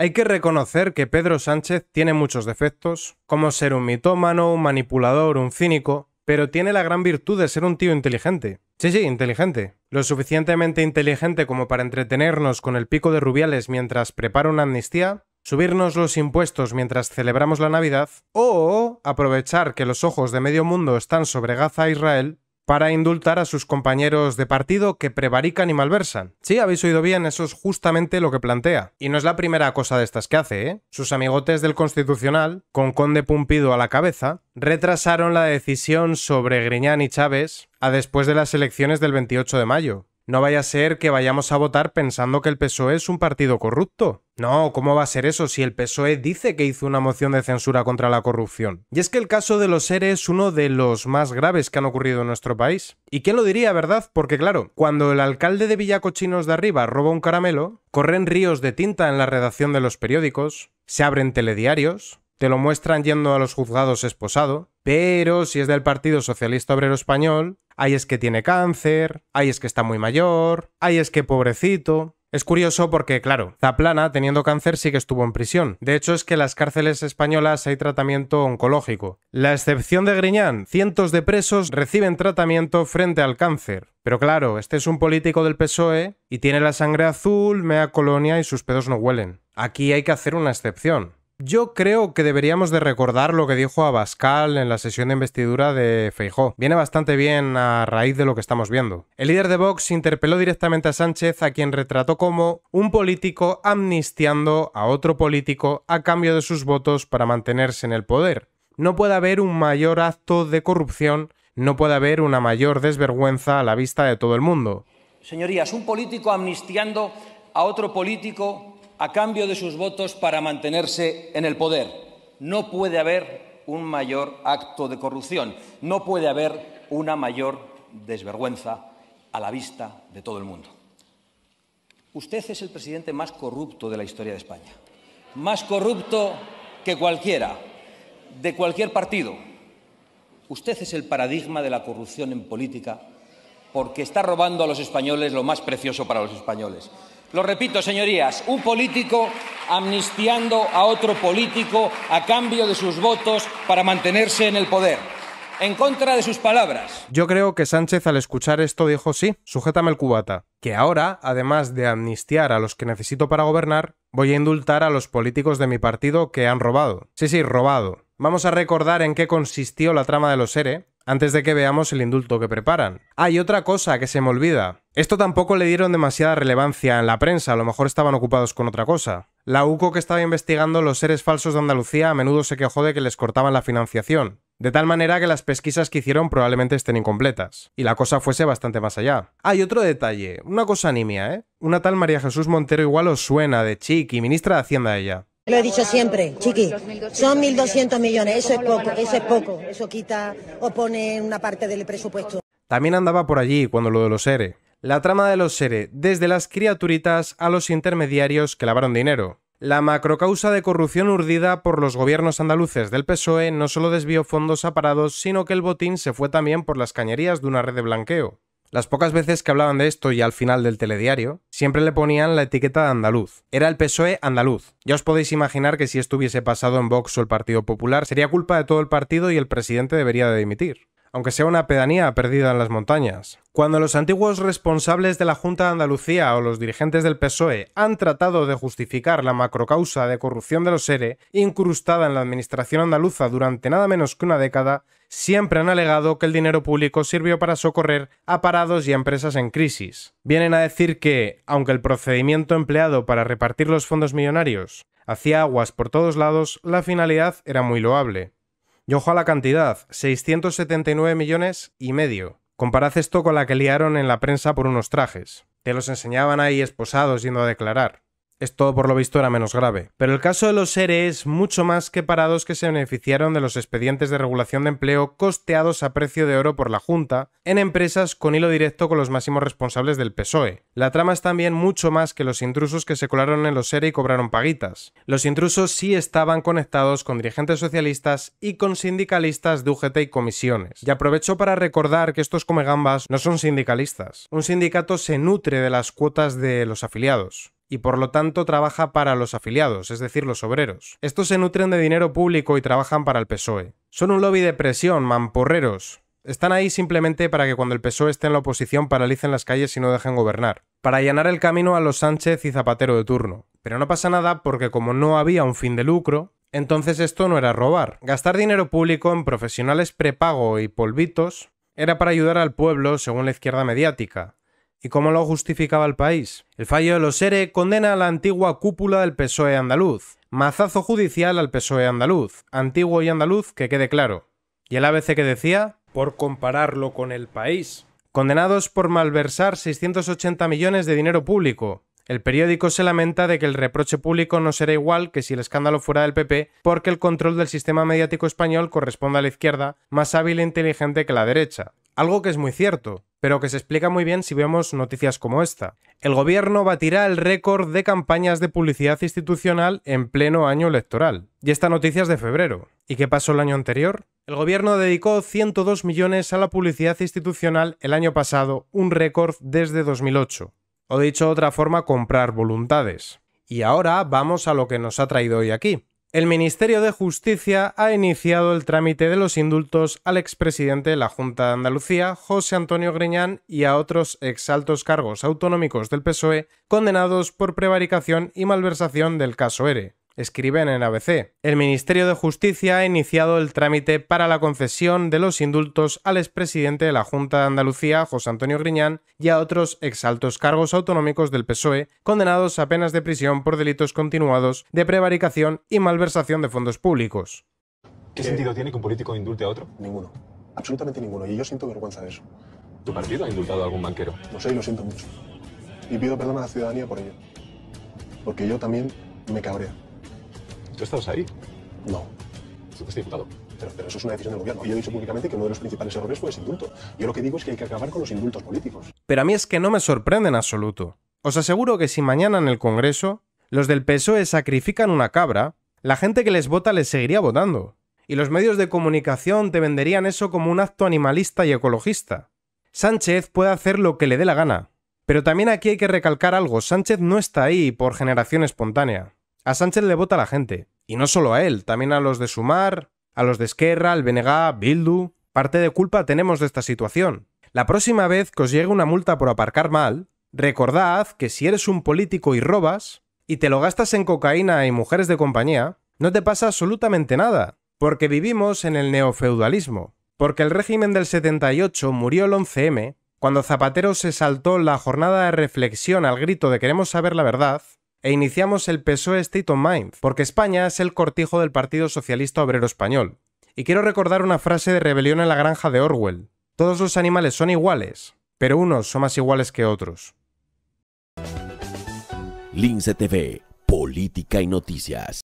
Hay que reconocer que Pedro Sánchez tiene muchos defectos, como ser un mitómano, un manipulador, un cínico, pero tiene la gran virtud de ser un tío inteligente. Sí, sí, inteligente. Lo suficientemente inteligente como para entretenernos con el pico de Rubiales mientras prepara una amnistía, subirnos los impuestos mientras celebramos la Navidad, o aprovechar que los ojos de medio mundo están sobre Gaza e Israel para indultar a sus compañeros de partido que prevarican y malversan. Sí, habéis oído bien, eso es justamente lo que plantea. Y no es la primera cosa de estas que hace, ¿eh? Sus amigotes del Constitucional, con Conde Pumpido a la cabeza, retrasaron la decisión sobre Griñán y Chávez a después de las elecciones del 28 de mayo. No vaya a ser que vayamos a votar pensando que el PSOE es un partido corrupto. No, ¿cómo va a ser eso si el PSOE dice que hizo una moción de censura contra la corrupción? Y es que el caso de los ERE es uno de los más graves que han ocurrido en nuestro país. ¿Y quién lo diría, verdad? Porque claro, cuando el alcalde de Villacochinos de arriba roba un caramelo, corren ríos de tinta en la redacción de los periódicos, se abren telediarios, te lo muestran yendo a los juzgados esposado, pero si es del Partido Socialista Obrero Español, hay es que tiene cáncer, hay es que está muy mayor, hay es que pobrecito. Es curioso porque, claro, Zaplana, teniendo cáncer, sí que estuvo en prisión. De hecho, es que en las cárceles españolas hay tratamiento oncológico. La excepción de Griñán, cientos de presos reciben tratamiento frente al cáncer. Pero claro, este es un político del PSOE y tiene la sangre azul, mea colonia y sus pedos no huelen. Aquí hay que hacer una excepción. Yo creo que deberíamos de recordar lo que dijo Abascal en la sesión de investidura de Feijó. Viene bastante bien a raíz de lo que estamos viendo. El líder de Vox interpeló directamente a Sánchez, a quien retrató como un político amnistiando a otro político a cambio de sus votos para mantenerse en el poder. No puede haber un mayor acto de corrupción, no puede haber una mayor desvergüenza a la vista de todo el mundo. Señorías, un político amnistiando a otro político a cambio de sus votos para mantenerse en el poder. No puede haber un mayor acto de corrupción, no puede haber una mayor desvergüenza a la vista de todo el mundo. Usted es el presidente más corrupto de la historia de España, más corrupto que cualquiera, de cualquier partido. Usted es el paradigma de la corrupción en política porque está robando a los españoles lo más precioso para los españoles, lo repito, señorías, un político amnistiando a otro político a cambio de sus votos para mantenerse en el poder. En contra de sus palabras. Yo creo que Sánchez al escuchar esto dijo sí, sujétame el cubata. Que ahora, además de amnistiar a los que necesito para gobernar, voy a indultar a los políticos de mi partido que han robado. Sí, sí, robado. Vamos a recordar en qué consistió la trama de los ERE, antes de que veamos el indulto que preparan. Hay otra cosa que se me olvida. Esto tampoco le dieron demasiada relevancia en la prensa, a lo mejor estaban ocupados con otra cosa. La UCO que estaba investigando los seres falsos de Andalucía a menudo se quejó de que les cortaban la financiación, de tal manera que las pesquisas que hicieron probablemente estén incompletas, y la cosa fuese bastante más allá. Hay otro detalle, una cosa nimia, ¿eh? Una tal María Jesús Montero igual os suena de Chiqui, ministra de Hacienda ella. Lo he dicho siempre, chiqui, son 1.200 millones, eso es poco, eso es poco, eso quita o pone una parte del presupuesto. También andaba por allí cuando lo de los ERE. La trama de los ERE, desde las criaturitas a los intermediarios que lavaron dinero. La macrocausa de corrupción urdida por los gobiernos andaluces del PSOE no solo desvió fondos a parados, sino que el botín se fue también por las cañerías de una red de blanqueo. Las pocas veces que hablaban de esto y al final del telediario, siempre le ponían la etiqueta de andaluz. Era el PSOE andaluz. Ya os podéis imaginar que si estuviese pasado en Vox o el Partido Popular, sería culpa de todo el partido y el presidente debería de dimitir aunque sea una pedanía perdida en las montañas. Cuando los antiguos responsables de la Junta de Andalucía o los dirigentes del PSOE han tratado de justificar la macrocausa de corrupción de los ERE, incrustada en la administración andaluza durante nada menos que una década, siempre han alegado que el dinero público sirvió para socorrer a parados y empresas en crisis. Vienen a decir que, aunque el procedimiento empleado para repartir los fondos millonarios hacía aguas por todos lados, la finalidad era muy loable. Y ojo a la cantidad, 679 millones y medio. Comparad esto con la que liaron en la prensa por unos trajes. Te los enseñaban ahí esposados yendo a declarar. Esto por lo visto era menos grave. Pero el caso de los ERE es mucho más que parados que se beneficiaron de los expedientes de regulación de empleo costeados a precio de oro por la Junta en empresas con hilo directo con los máximos responsables del PSOE. La trama es también mucho más que los intrusos que se colaron en los ERE y cobraron paguitas. Los intrusos sí estaban conectados con dirigentes socialistas y con sindicalistas de UGT y comisiones. Y aprovecho para recordar que estos comegambas no son sindicalistas. Un sindicato se nutre de las cuotas de los afiliados y por lo tanto trabaja para los afiliados, es decir, los obreros. Estos se nutren de dinero público y trabajan para el PSOE. Son un lobby de presión, mamporreros. Están ahí simplemente para que cuando el PSOE esté en la oposición paralicen las calles y no dejen gobernar, para allanar el camino a los Sánchez y Zapatero de turno. Pero no pasa nada porque como no había un fin de lucro, entonces esto no era robar. Gastar dinero público en profesionales prepago y polvitos era para ayudar al pueblo según la izquierda mediática, ¿Y cómo lo justificaba el país? El fallo de los ERE condena a la antigua cúpula del PSOE andaluz. Mazazo judicial al PSOE andaluz. Antiguo y andaluz, que quede claro. ¿Y el ABC que decía? Por compararlo con el país. Condenados por malversar 680 millones de dinero público. El periódico se lamenta de que el reproche público no será igual que si el escándalo fuera del PP, porque el control del sistema mediático español corresponde a la izquierda, más hábil e inteligente que la derecha. Algo que es muy cierto, pero que se explica muy bien si vemos noticias como esta. El gobierno batirá el récord de campañas de publicidad institucional en pleno año electoral. Y esta noticia es de febrero. ¿Y qué pasó el año anterior? El gobierno dedicó 102 millones a la publicidad institucional el año pasado, un récord desde 2008. O dicho de otra forma, comprar voluntades. Y ahora vamos a lo que nos ha traído hoy aquí. El Ministerio de Justicia ha iniciado el trámite de los indultos al expresidente de la Junta de Andalucía, José Antonio Greñán, y a otros exaltos cargos autonómicos del PSOE condenados por prevaricación y malversación del caso ERE escriben en ABC. El Ministerio de Justicia ha iniciado el trámite para la concesión de los indultos al expresidente de la Junta de Andalucía, José Antonio Griñán, y a otros exaltos cargos autonómicos del PSOE, condenados a penas de prisión por delitos continuados de prevaricación y malversación de fondos públicos. ¿Qué sentido tiene que un político indulte a otro? Ninguno. Absolutamente ninguno. Y yo siento vergüenza de eso. ¿Tu partido ha indultado a algún banquero? No sé y lo siento mucho. Y pido perdón a la ciudadanía por ello. Porque yo también me cabrea. ¿Tú estabas ahí? No. Fuiste diputado. Pero, pero, eso es una decisión del gobierno. Y yo he dicho públicamente que uno de los principales errores fue ese indulto. Yo lo que digo es que hay que acabar con los indultos políticos. Pero a mí es que no me sorprende en absoluto. Os aseguro que si mañana en el Congreso los del PSOE sacrifican una cabra, la gente que les vota les seguiría votando. Y los medios de comunicación te venderían eso como un acto animalista y ecologista. Sánchez puede hacer lo que le dé la gana. Pero también aquí hay que recalcar algo, Sánchez no está ahí por generación espontánea. A Sánchez le vota la gente. Y no solo a él, también a los de Sumar, a los de Esquerra, al BNG, Bildu. Parte de culpa tenemos de esta situación. La próxima vez que os llegue una multa por aparcar mal, recordad que si eres un político y robas, y te lo gastas en cocaína y mujeres de compañía, no te pasa absolutamente nada, porque vivimos en el neofeudalismo. Porque el régimen del 78 murió el 11M, cuando Zapatero se saltó la jornada de reflexión al grito de queremos saber la verdad, e iniciamos el PSOE State of Mind, porque España es el cortijo del Partido Socialista Obrero Español. Y quiero recordar una frase de Rebelión en la Granja de Orwell. Todos los animales son iguales, pero unos son más iguales que otros. TV, Política y Noticias.